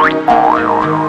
Oh, oh, oh, oh.